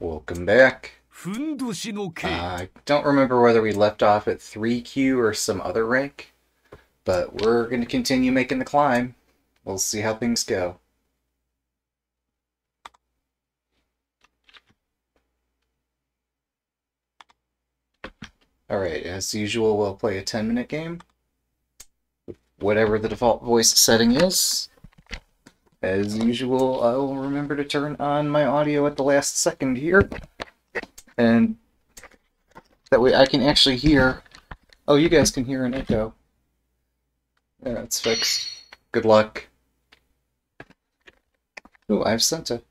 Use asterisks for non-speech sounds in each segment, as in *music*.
Welcome back. I don't remember whether we left off at 3Q or some other rank, but we're going to continue making the climb. We'll see how things go. Alright, as usual, we'll play a 10-minute game. Whatever the default voice setting is. As usual, I will remember to turn on my audio at the last second here. And that way I can actually hear. Oh, you guys can hear an echo. Yeah, it's fixed. Good luck. Oh, I've sent a.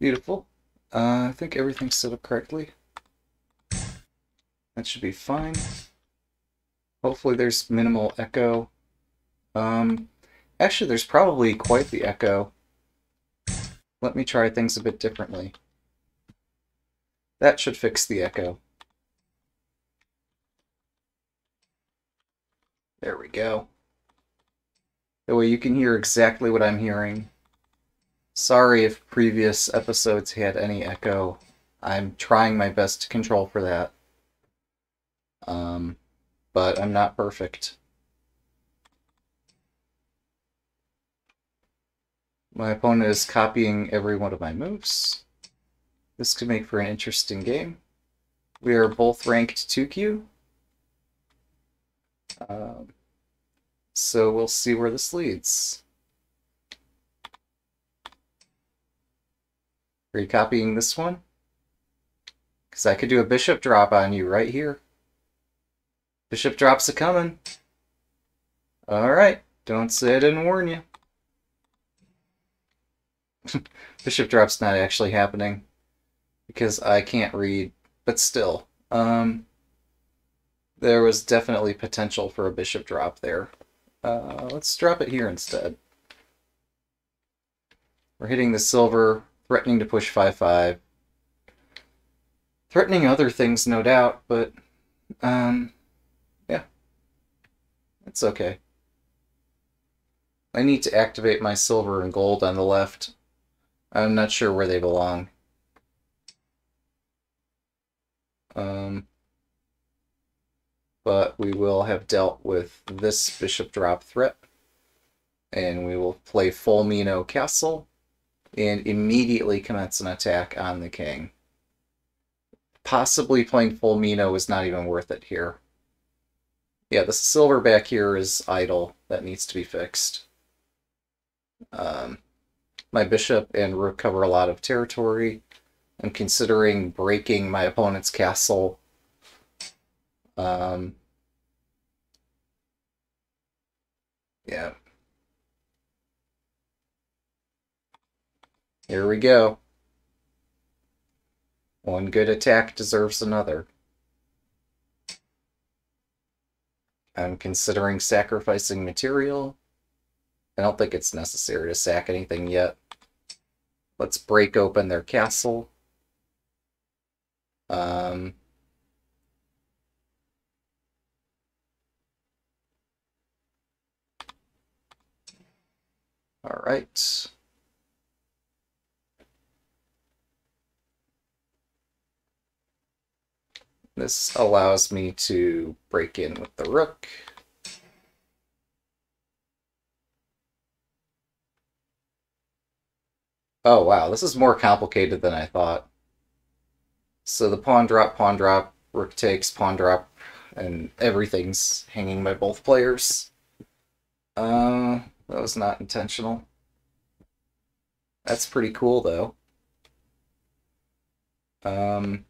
Beautiful. Uh, I think everything's set up correctly. That should be fine. Hopefully there's minimal echo. Um, actually, there's probably quite the echo. Let me try things a bit differently. That should fix the echo. There we go. That way you can hear exactly what I'm hearing. Sorry if previous episodes had any echo. I'm trying my best to control for that. Um, but I'm not perfect. My opponent is copying every one of my moves. This could make for an interesting game. We are both ranked 2Q. Um, so we'll see where this leads. Are you copying this one? Because I could do a bishop drop on you right here. Bishop drops a coming. Alright, don't say I didn't warn you. *laughs* Bishop drop's not actually happening because I can't read, but still. Um, there was definitely potential for a bishop drop there. Uh, let's drop it here instead. We're hitting the silver, threatening to push 5-5. Threatening other things, no doubt, but, um, yeah. It's okay. I need to activate my silver and gold on the left. I'm not sure where they belong. Um, but we will have dealt with this bishop drop threat. And we will play full Mino castle and immediately commence an attack on the king. Possibly playing full Mino is not even worth it here. Yeah, the silver back here is idle. That needs to be fixed. Um, my bishop and rook cover a lot of territory. I'm considering breaking my opponent's castle. Um, yeah. Here we go. One good attack deserves another. I'm considering sacrificing material. I don't think it's necessary to sack anything yet. Let's break open their castle. Um, all right. This allows me to break in with the rook. Oh wow, this is more complicated than I thought. So the pawn drop, pawn drop, rook takes, pawn drop, and everything's hanging by both players. Uh, that was not intentional. That's pretty cool though. Um,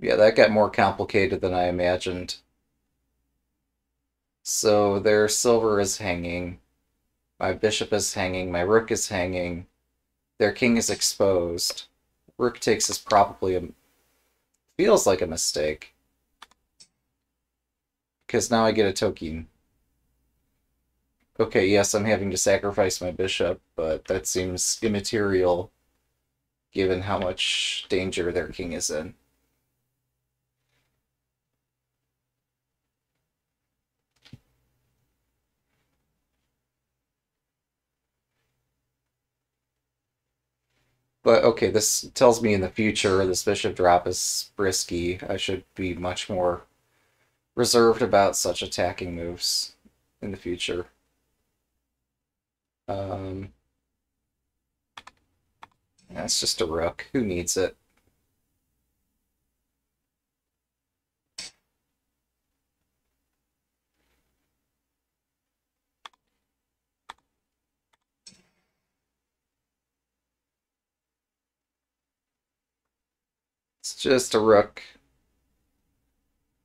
yeah, that got more complicated than I imagined. So their silver is hanging. My bishop is hanging. My rook is hanging. Their king is exposed. Rook takes is probably a... Feels like a mistake. Because now I get a tokin. Okay, yes, I'm having to sacrifice my bishop, but that seems immaterial given how much danger their king is in. But okay, this tells me in the future this bishop drop is risky. I should be much more reserved about such attacking moves in the future. Um, that's just a rook. Who needs it? Just a rook.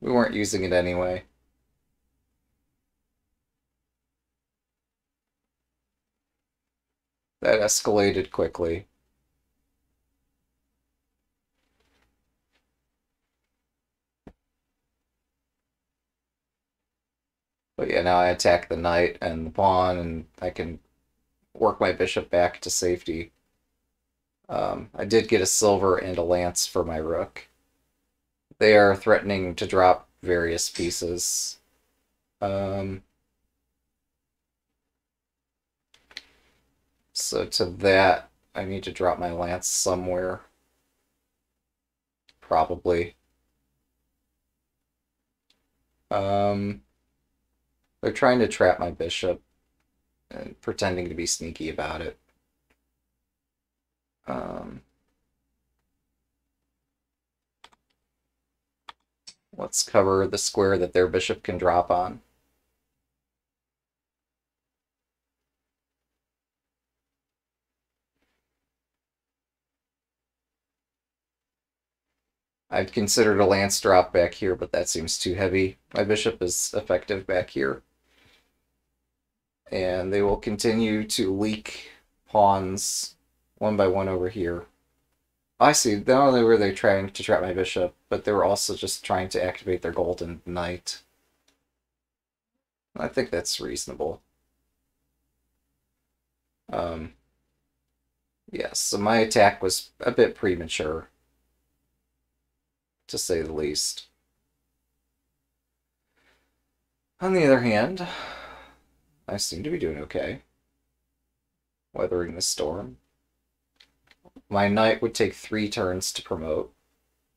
We weren't using it anyway. That escalated quickly. But yeah, now I attack the knight and the pawn, and I can work my bishop back to safety. Um, I did get a silver and a lance for my rook. They are threatening to drop various pieces. Um, so to that, I need to drop my lance somewhere. Probably. Um, they're trying to trap my bishop and pretending to be sneaky about it. Um, let's cover the square that their bishop can drop on. I'd considered a lance drop back here, but that seems too heavy. My bishop is effective back here. And they will continue to leak pawns one by one over here. I see. Not only were they trying to trap my bishop, but they were also just trying to activate their golden knight. I think that's reasonable. Um, yes, so my attack was a bit premature, to say the least. On the other hand, I seem to be doing okay. Weathering the storm. My knight would take three turns to promote.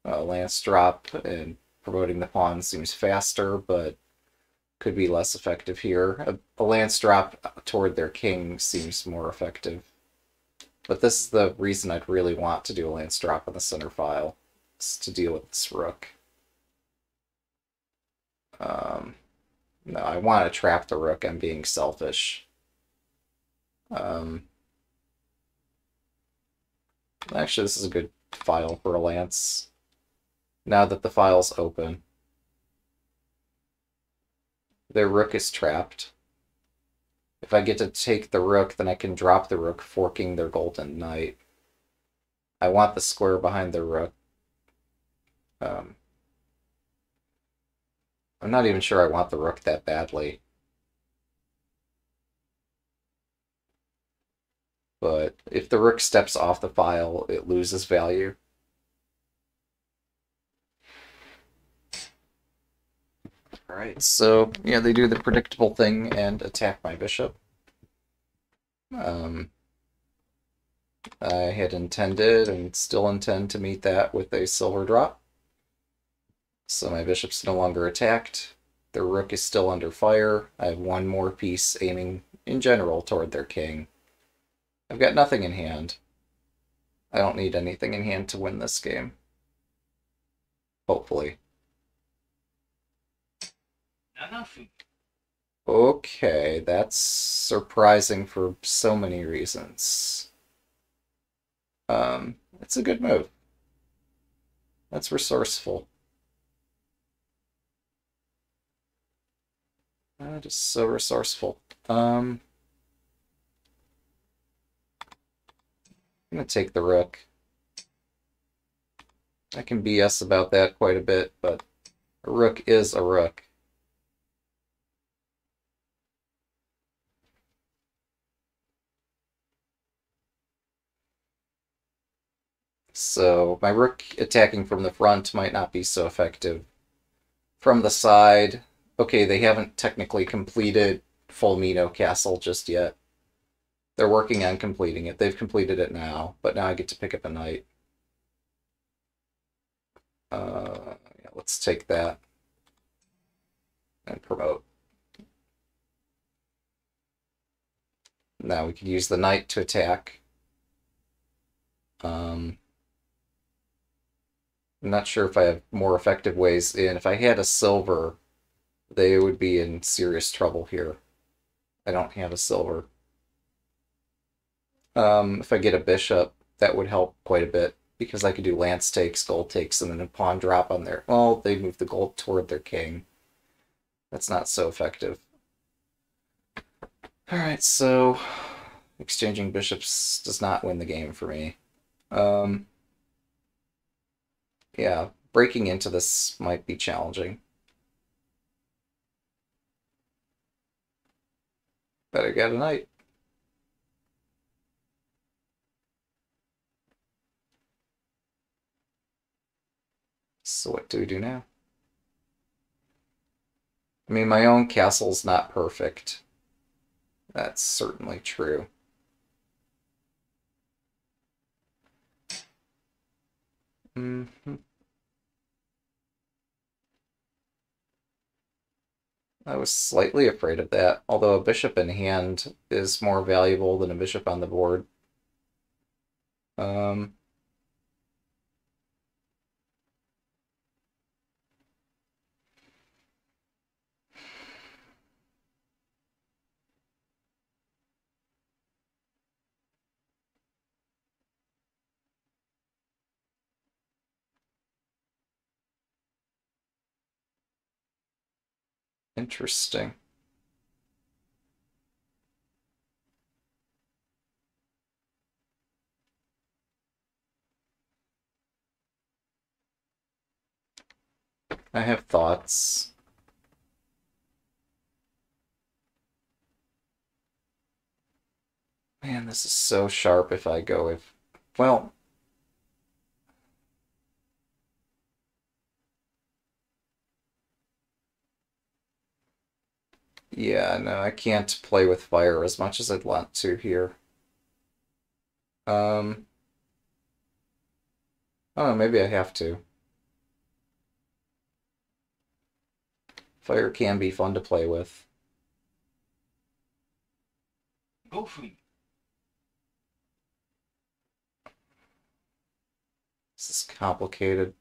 Uh, lance drop and promoting the pawn seems faster, but could be less effective here. A, a, lance drop toward their king seems more effective. But this is the reason I'd really want to do a lance drop on the center file, is to deal with this rook. Um, no, I want to trap the rook. I'm being selfish. Um, actually, this is a good file for a lance. Now that the file's open. Their rook is trapped. If I get to take the rook, then I can drop the rook, forking their golden knight. I want the square behind the rook. Um, I'm not even sure I want the rook that badly. But if the rook steps off the file, it loses value. Alright, so yeah, they do the predictable thing and attack my bishop. Um, I had intended and still intend to meet that with a silver drop. So my bishop's no longer attacked. The rook is still under fire. I have one more piece aiming in general toward their king. I've got nothing in hand. I don't need anything in hand to win this game. Hopefully. Okay, that's surprising for so many reasons. Um, it's a good move. That's resourceful. Uh, just so resourceful. Um, I'm going to take the rook. I can BS about that quite a bit, but a rook is a rook. So my rook attacking from the front might not be so effective. From the side, okay, they haven't technically completed full Mino Castle just yet. They're working on completing it. They've completed it now, but now I get to pick up a knight. Uh, yeah, let's take that and promote. Now we could use the knight to attack. Um, I'm not sure if I have more effective ways in. If I had a silver, they would be in serious trouble here. I don't have a silver. Um, if I get a bishop, that would help quite a bit because I could do lance takes, gold takes, and then a pawn drop on there. Well, they move the gold toward their king. That's not so effective. Alright, so exchanging bishops does not win the game for me. Um, yeah, breaking into this might be challenging. Better get a knight. So what do we do now? I mean, my own castle's not perfect. That's certainly true. Mm -hmm. I was slightly afraid of that, although a bishop in hand is more valuable than a bishop on the board. Um, Interesting. I have thoughts. Man, this is so sharp if I go if... Well, Yeah, no, I can't play with fire as much as I'd want to here. Um, oh, maybe I have to. Fire can be fun to play with. This is complicated.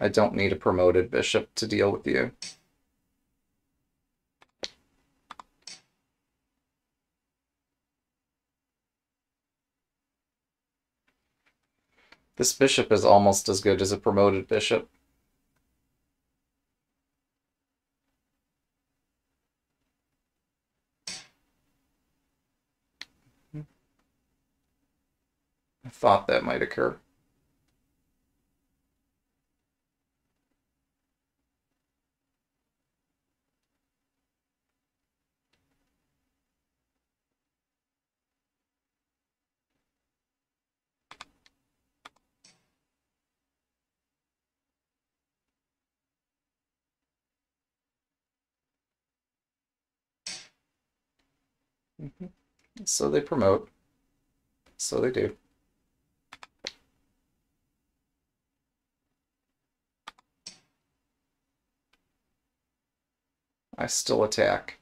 I don't need a promoted bishop to deal with you. This bishop is almost as good as a promoted bishop. I thought that might occur. So they promote. So they do. I still attack.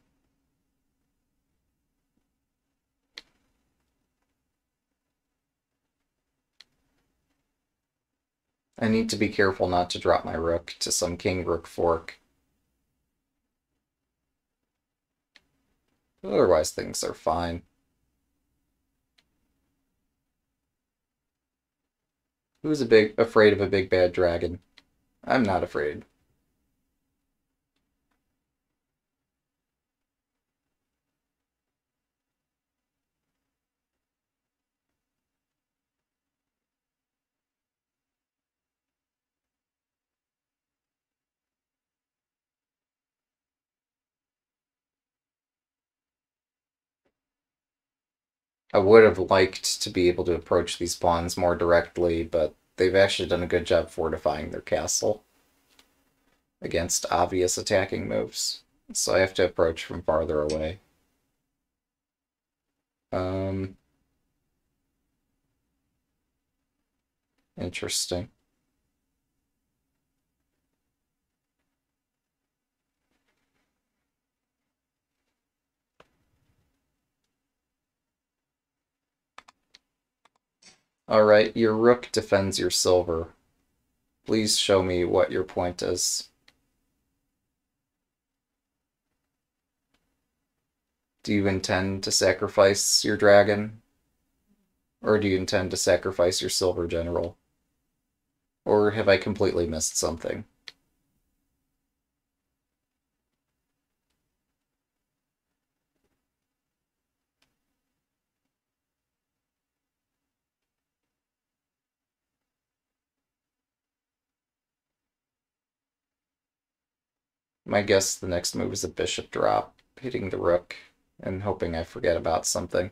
I need to be careful not to drop my rook to some king-rook fork. Otherwise, things are fine. Who's a big afraid of a big bad dragon? I'm not afraid. I would have liked to be able to approach these pawns more directly, but they've actually done a good job fortifying their castle against obvious attacking moves. So I have to approach from farther away. Um, interesting. Alright, your rook defends your silver. Please show me what your point is. Do you intend to sacrifice your dragon? Or do you intend to sacrifice your silver general? Or have I completely missed something? My guess the next move is a bishop drop, hitting the rook and hoping I forget about something.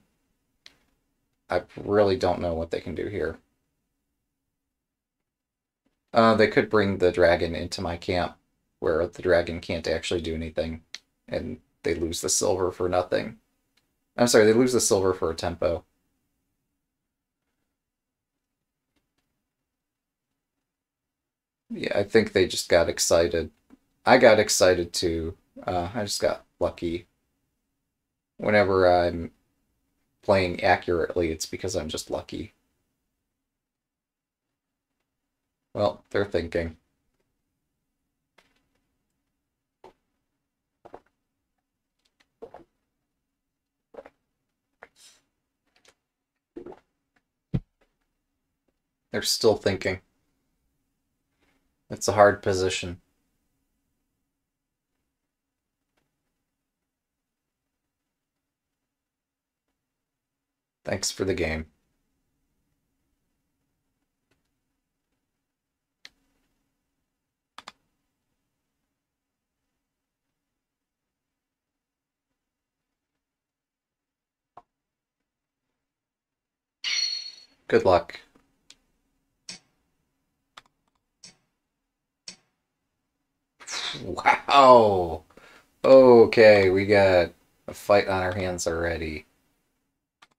I really don't know what they can do here. Uh, they could bring the dragon into my camp, where the dragon can't actually do anything, and they lose the silver for nothing. I'm sorry, they lose the silver for a tempo. Yeah, I think they just got excited. I got excited too. Uh, I just got lucky whenever I'm playing accurately, it's because I'm just lucky. Well, they're thinking. They're still thinking. It's a hard position. Thanks for the game. Good luck. Wow. Okay, we got a fight on our hands already.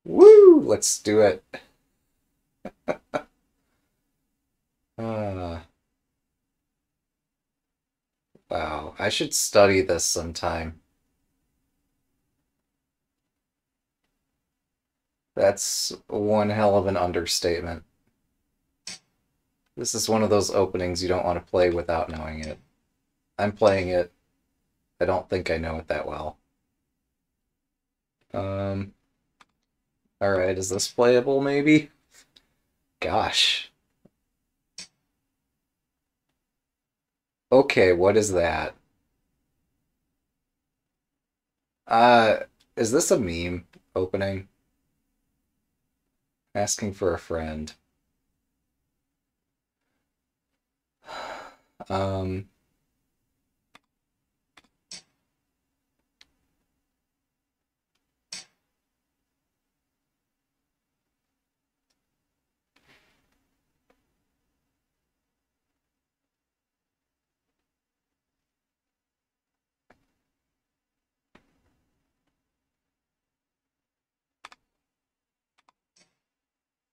Woo! Let's do it. uh, *laughs* wow, I should study this sometime. That's one hell of an understatement. This is one of those openings you don't want to play without knowing it. I'm playing it. I don't think I know it that well. Um, Alright, is this playable maybe? Gosh. Okay, what is that? Uh, is this a meme opening? Asking for a friend. *sighs* Um...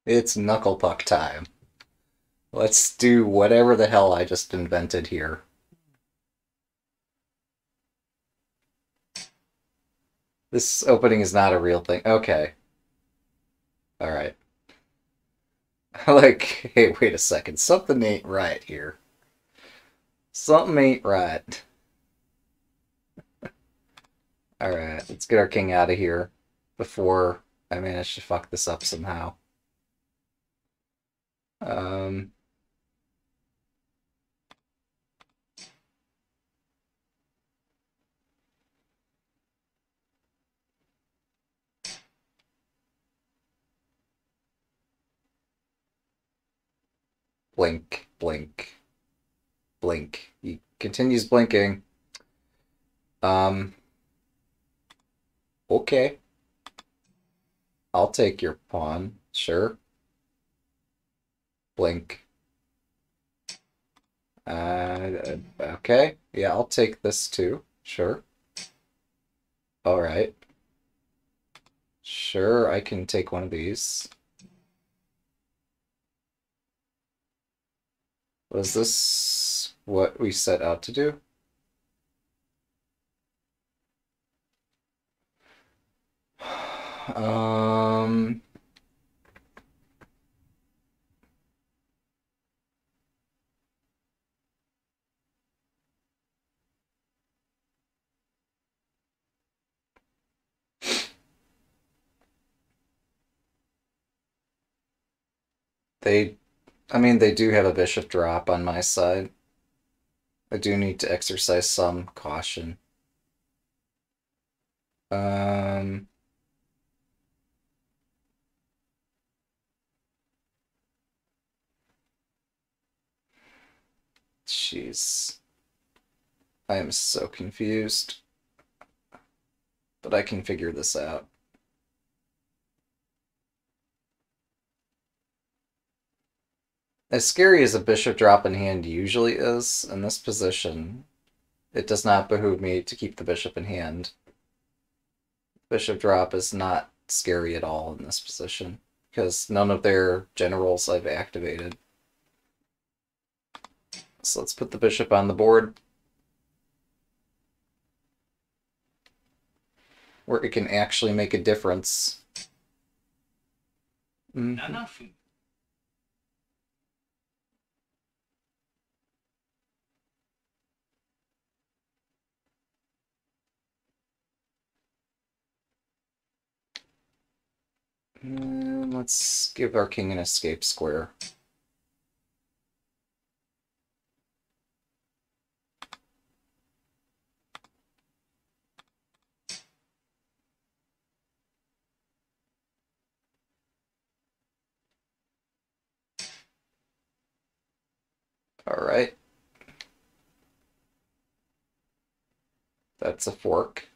It's knuckle puck time. Let's do whatever the hell I just invented here. This opening is not a real thing. Okay. Alright. *laughs* like, hey, wait a second. Something ain't right here. Something ain't right. *laughs* Alright, let's get our king out of here before I manage to fuck this up somehow. Um, blink, blink, blink. He continues blinking. Um, okay. I'll take your pawn. Sure. Blink. Uh, okay. Yeah, I'll take this too. Sure. Alright. Sure, I can take one of these. Was this what we set out to do? *sighs* Um... They, I mean, they do have a bishop drop on my side. I do need to exercise some caution. Um... Jeez. I am so confused. But I can figure this out. As scary as a bishop drop in hand usually is, in this position, it does not behoove me to keep the bishop in hand. Bishop drop is not scary at all in this position, because none of their generals I've activated. So let's put the bishop on the board. Where it can actually make a difference. Mm -hmm. Mm, let's give our king an escape square. All right. That's a fork.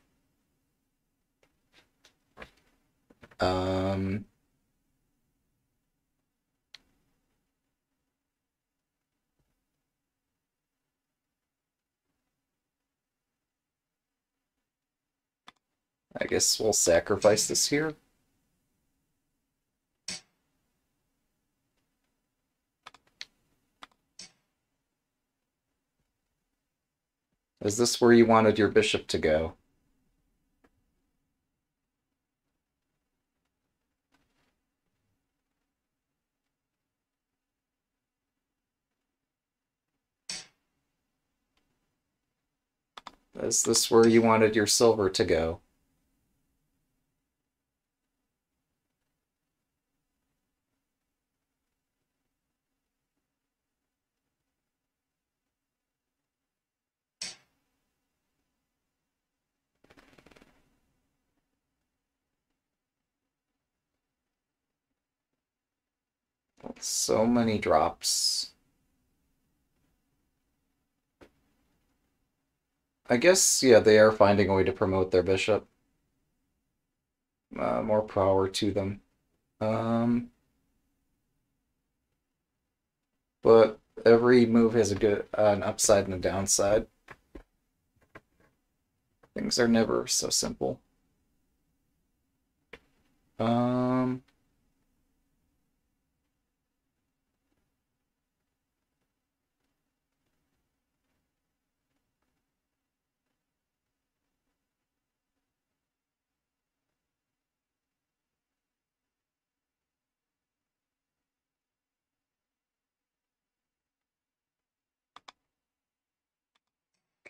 Um, I guess we'll sacrifice this here. Is this where you wanted your bishop to go? Is this where you wanted your silver to go? So many drops. I guess, yeah, they are finding a way to promote their bishop. Uh, more power to them. Um, but every move has a good uh, an upside and a downside. Things are never so simple. Um,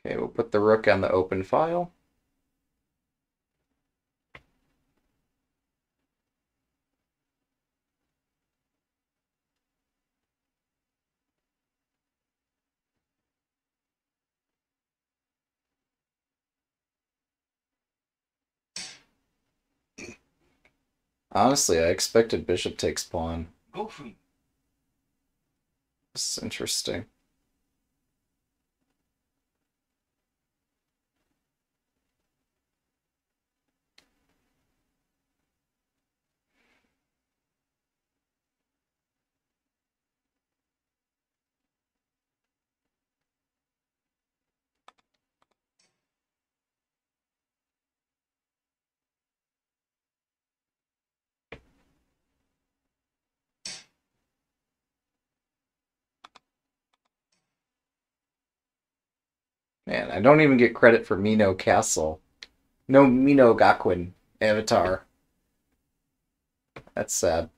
Okay, we'll put the rook on the open file. Honestly, I expected bishop takes pawn. 5分 This is interesting. Man, I don't even get credit for Mino Castle. No Mino Gakuin avatar. That's sad.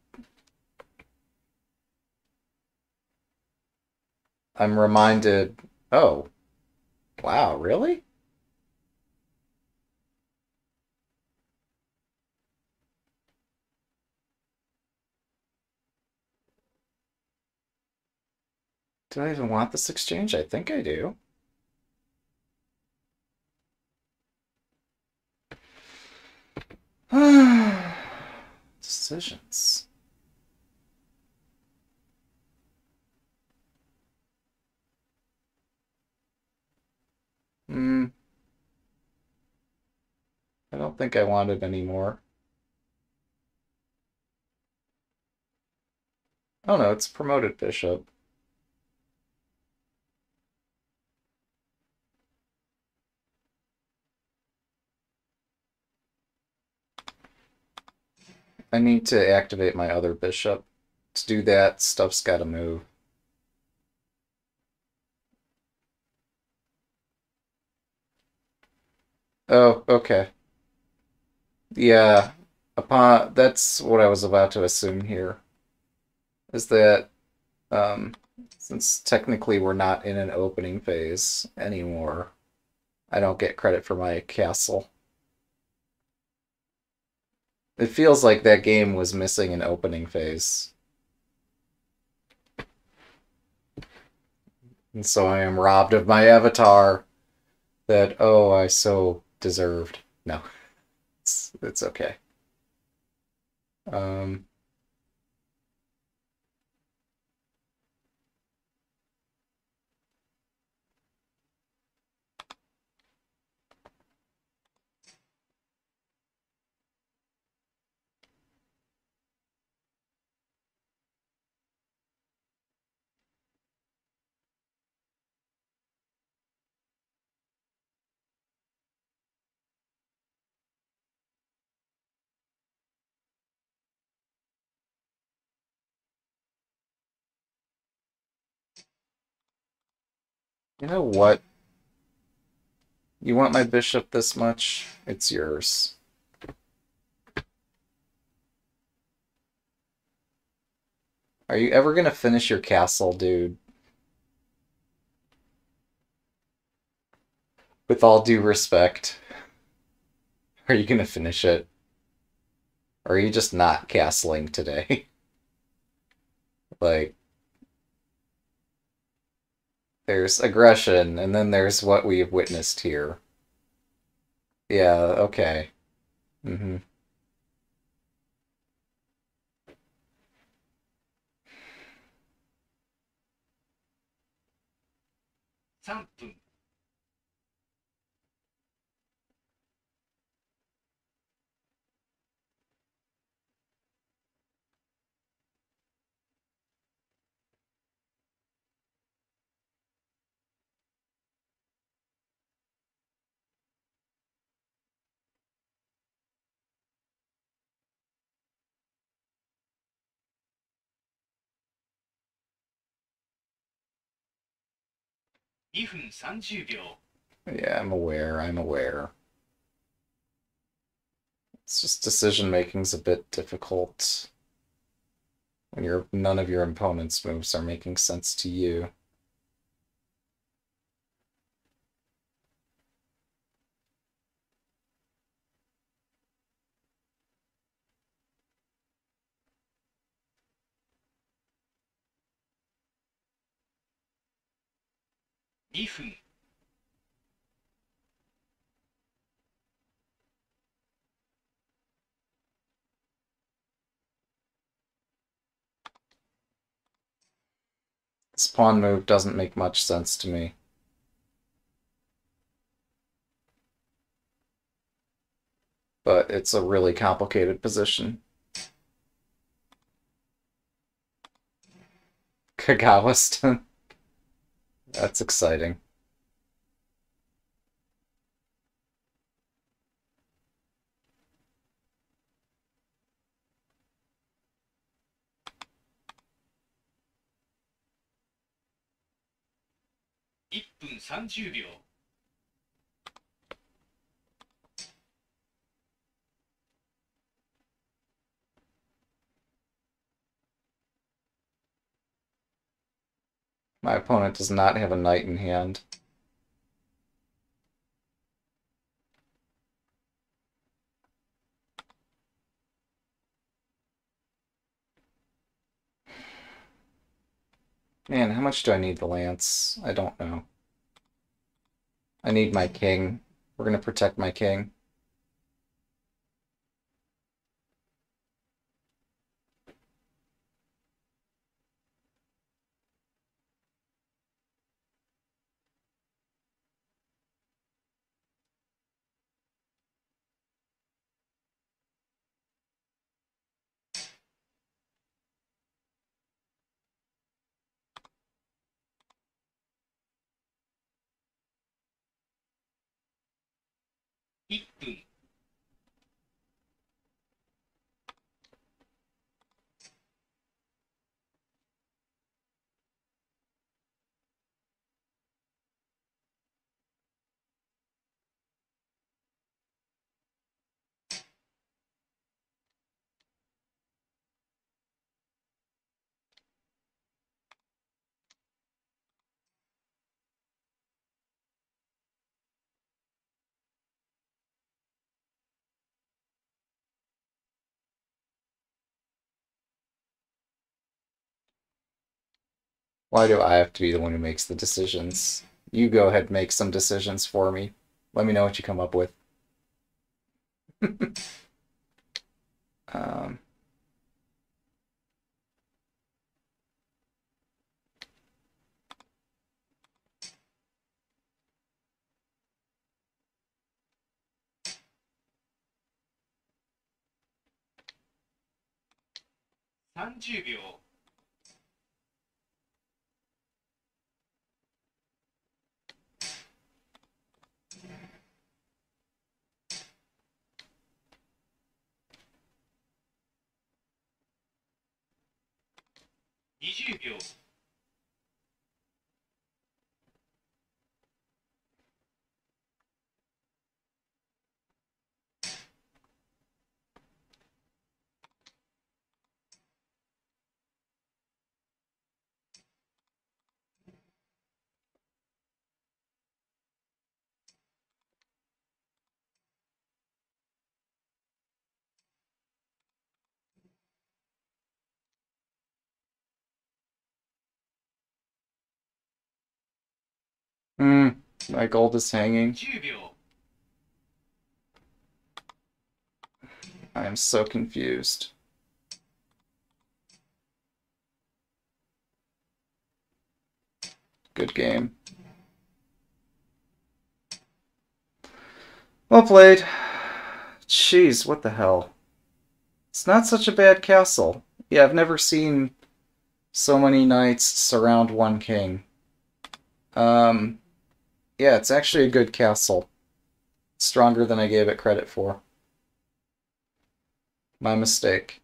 I'm reminded. Oh. Wow, really? Do I even want this exchange? I think I do. *sighs* Decisions. Hmm. I don't think I want it anymore. Oh no, it's promoted bishop. I need to activate my other bishop. To do that, stuff's gotta move. Oh, okay. Yeah, upon that's what I was about to assume here. Is that um, since technically we're not in an opening phase anymore, I don't get credit for my castle. It feels like that game was missing an opening phase. And so I am robbed of my avatar that, oh, I so deserved. No, *laughs* it's, it's okay. Um, You know what? You want my bishop this much? It's yours. Are you ever gonna finish your castle, dude? With all due respect. Are you gonna finish it? Or are you just not castling today? *laughs* like... There's aggression, and then there's what we've witnessed here. Yeah, okay. Mm-hmm. Something. 2分30秒 Yeah, I'm aware, I'm aware. It's just decision making's a bit difficult when your none of your opponent's moves are making sense to you. 2分 This pawn move doesn't make much sense to me. But it's a really complicated position. Kagawa *laughs* That's exciting. 1分30秒 My opponent does not have a knight in hand. Man, how much do I need the lance? I don't know. I need my king. We're going to protect my king. Why do I have to be the one who makes the decisions? You go ahead and make some decisions for me. Let me know what you come up with. *laughs* um, !30 秒 !20 秒 hmm, my gold is hanging. I am so confused. Good game. Well played. Jeez, what the hell? It's not such a bad castle. Yeah, I've never seen so many knights surround one king. Um, yeah, it's actually a good castle. Stronger than I gave it credit for. My mistake.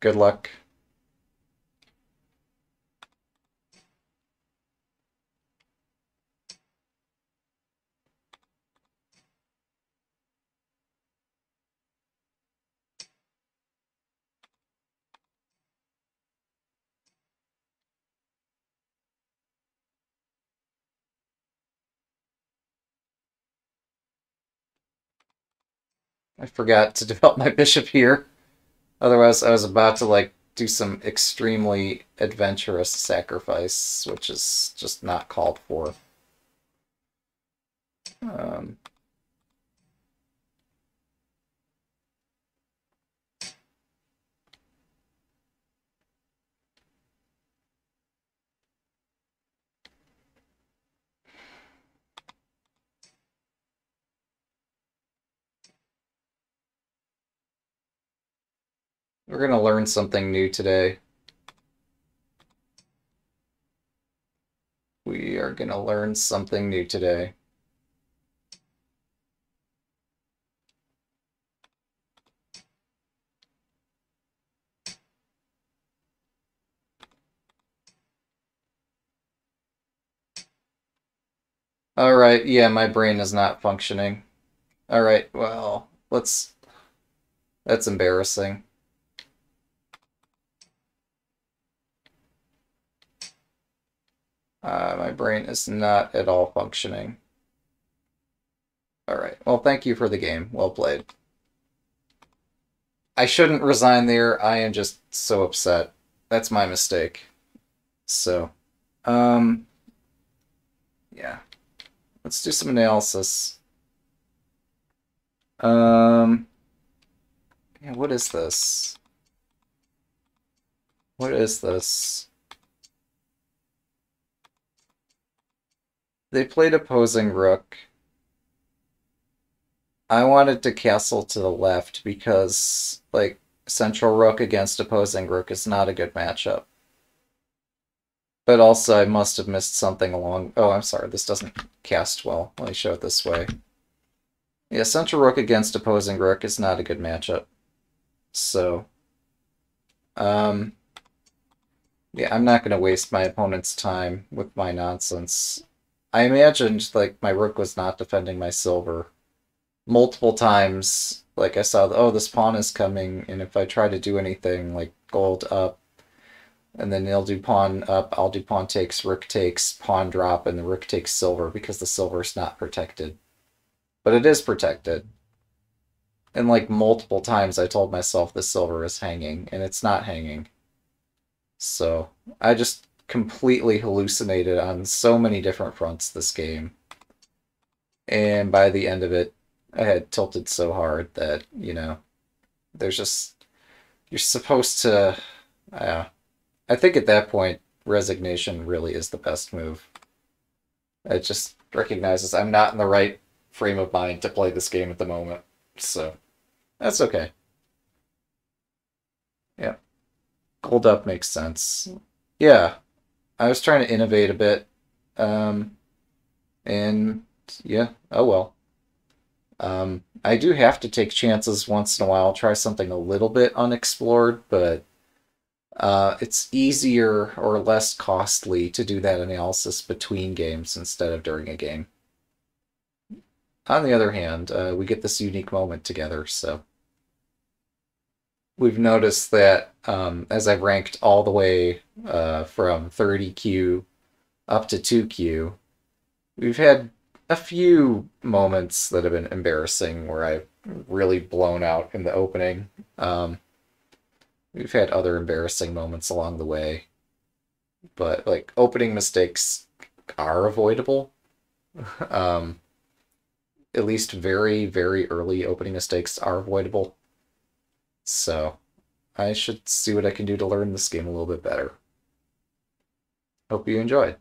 Good luck. I forgot to *laughs* develop my bishop here. Otherwise, I was about to, like, do some extremely adventurous sacrifice, which is just not called for. Um, we're gonna learn something new today. We are gonna learn something new today. Alright, yeah, my brain is not functioning. Alright, well, let's... That's embarrassing. Uh, my brain is not at all functioning. Alright, well, thank you for the game. Well played. I shouldn't resign there. I am just so upset. That's my mistake. So, um, yeah. Let's do some analysis. Um, yeah, what is this? What is this? They played opposing rook. I wanted to castle to the left because, like, central rook against opposing rook is not a good matchup. But also, I must have missed something along... Oh, I'm sorry, this doesn't cast well. Let me show it this way. Yeah, central rook against opposing rook is not a good matchup. So, um, yeah, I'm not going to waste my opponent's time with my nonsense. I imagined, like, my rook was not defending my silver. Multiple times, like, I saw, oh, this pawn is coming, and if I try to do anything, like, gold up, and then they'll do pawn up, I'll do pawn takes, rook takes, pawn drop, and the rook takes silver, because the silver is not protected. But it is protected. And, like, multiple times I told myself the silver is hanging, and it's not hanging. So, I just completely hallucinated on so many different fronts this game. And by the end of it, I had tilted so hard that, you know, there's just. You're supposed to. Uh, I think at that point, resignation really is the best move. It just recognizes I'm not in the right frame of mind to play this game at the moment. So, that's okay. Yeah. Gold up makes sense. Yeah, I was trying to innovate a bit. Um, and yeah, oh well. Um, I do have to take chances once in a while, try something a little bit unexplored, but uh, it's easier or less costly to do that analysis between games instead of during a game. On the other hand, uh, we get this unique moment together, so we've noticed that um, as I've ranked all the way uh, from 30-kyu up to 2-kyu, we've had a few moments that have been embarrassing where I've really blown out in the opening. Um, we've had other embarrassing moments along the way, but like opening mistakes are avoidable. *laughs* um, at least very, very early opening mistakes are avoidable. So I should see what I can do to learn this game a little bit better. Hope you enjoyed.